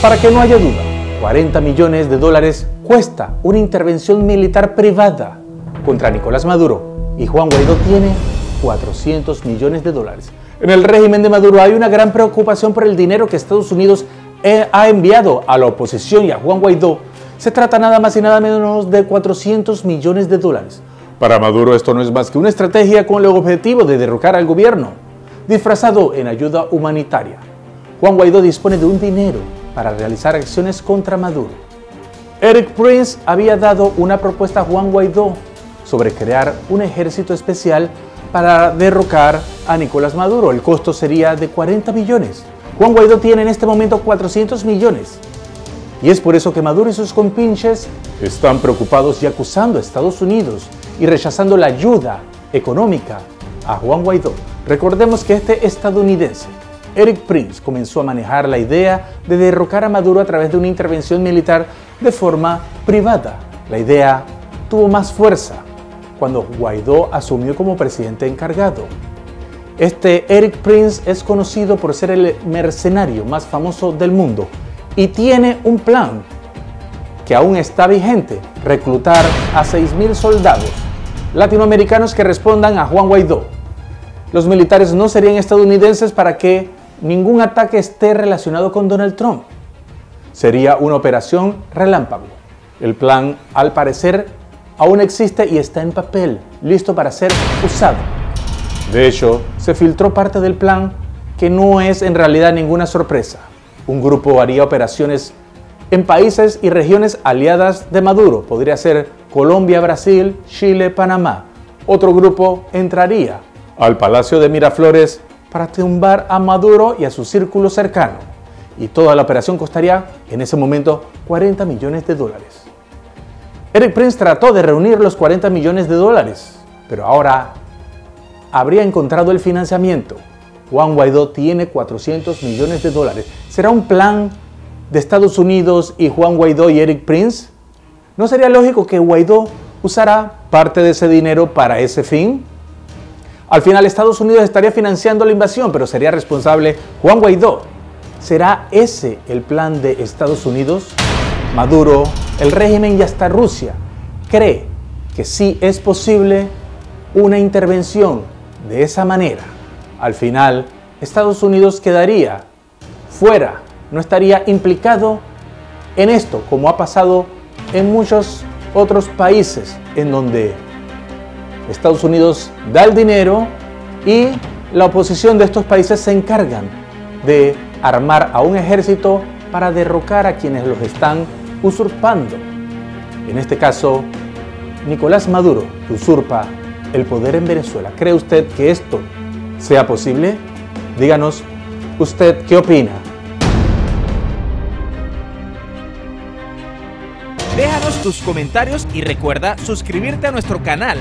Para que no haya duda, 40 millones de dólares cuesta una intervención militar privada contra Nicolás Maduro y Juan Guaidó tiene 400 millones de dólares. En el régimen de Maduro hay una gran preocupación por el dinero que Estados Unidos ha enviado a la oposición y a Juan Guaidó. Se trata nada más y nada menos de 400 millones de dólares. Para Maduro esto no es más que una estrategia con el objetivo de derrocar al gobierno, disfrazado en ayuda humanitaria. Juan Guaidó dispone de un dinero para realizar acciones contra Maduro. Eric Prince había dado una propuesta a Juan Guaidó sobre crear un ejército especial para derrocar a Nicolás Maduro. El costo sería de 40 millones. Juan Guaidó tiene en este momento 400 millones. Y es por eso que Maduro y sus compinches están preocupados y acusando a Estados Unidos y rechazando la ayuda económica a Juan Guaidó. Recordemos que este estadounidense, Eric Prince, comenzó a manejar la idea de derrocar a Maduro a través de una intervención militar de forma privada. La idea tuvo más fuerza cuando Guaidó asumió como presidente encargado. Este Eric Prince es conocido por ser el mercenario más famoso del mundo y tiene un plan que aún está vigente, reclutar a 6.000 soldados latinoamericanos que respondan a Juan Guaidó. Los militares no serían estadounidenses para que ningún ataque esté relacionado con Donald Trump. Sería una operación relámpago. El plan, al parecer, aún existe y está en papel, listo para ser usado. De hecho, se filtró parte del plan que no es en realidad ninguna sorpresa. Un grupo haría operaciones en países y regiones aliadas de Maduro. Podría ser Colombia, Brasil, Chile, Panamá. Otro grupo entraría al Palacio de Miraflores para tumbar a Maduro y a su círculo cercano. Y toda la operación costaría en ese momento 40 millones de dólares. Eric Prince trató de reunir los 40 millones de dólares, pero ahora habría encontrado el financiamiento. Juan Guaidó tiene 400 millones de dólares. ¿Será un plan de Estados Unidos y Juan Guaidó y Eric Prince? ¿No sería lógico que Guaidó usara parte de ese dinero para ese fin? Al final Estados Unidos estaría financiando la invasión, pero sería responsable Juan Guaidó. ¿Será ese el plan de Estados Unidos? Maduro el régimen y hasta Rusia cree que sí es posible una intervención de esa manera. Al final, Estados Unidos quedaría fuera, no estaría implicado en esto, como ha pasado en muchos otros países en donde Estados Unidos da el dinero y la oposición de estos países se encargan de armar a un ejército para derrocar a quienes los están usurpando. En este caso, Nicolás Maduro usurpa el poder en Venezuela. ¿Cree usted que esto sea posible? Díganos usted qué opina. Déjanos tus comentarios y recuerda suscribirte a nuestro canal